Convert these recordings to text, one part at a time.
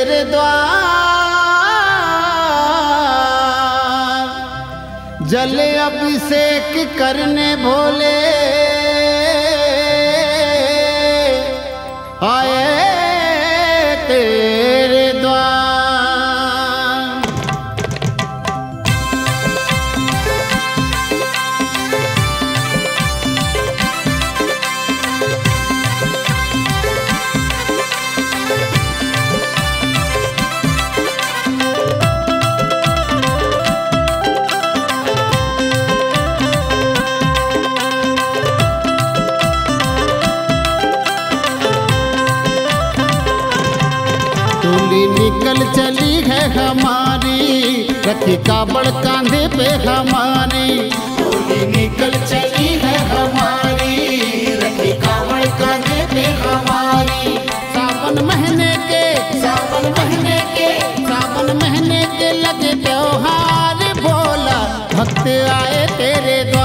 तेरे द्वार जल अभिषेक करने भोले। आए तेरे निकल चली है हमारी। रखी काबड़ कांधे पे हमारी। निकल चली है हमारी। रखी काबड़ कांधे पे हमारी। सावन महीने के, सावन महीने के, सावन महीने के लगे त्योहार बोला। भक्त आए तेरे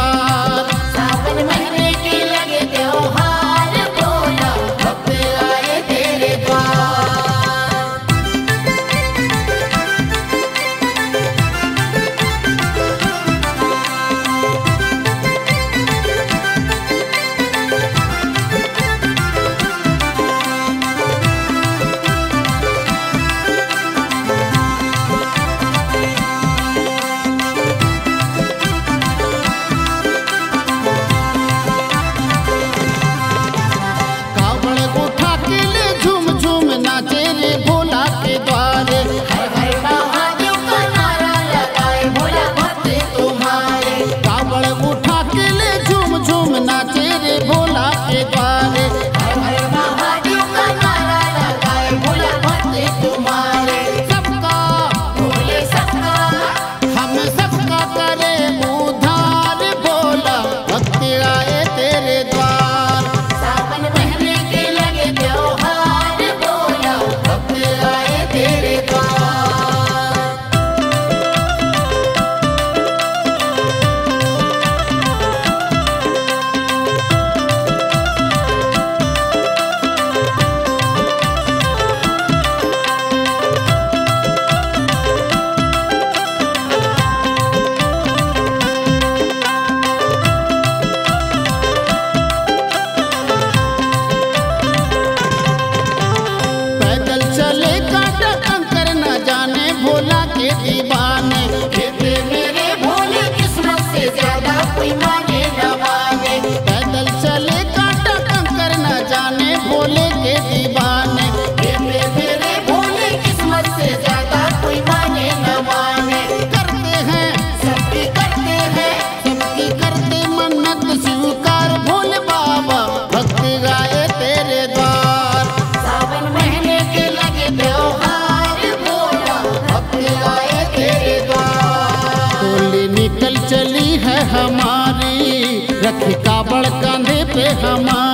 हमारी रखी काबड़ कंधे पे हमारी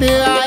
对啊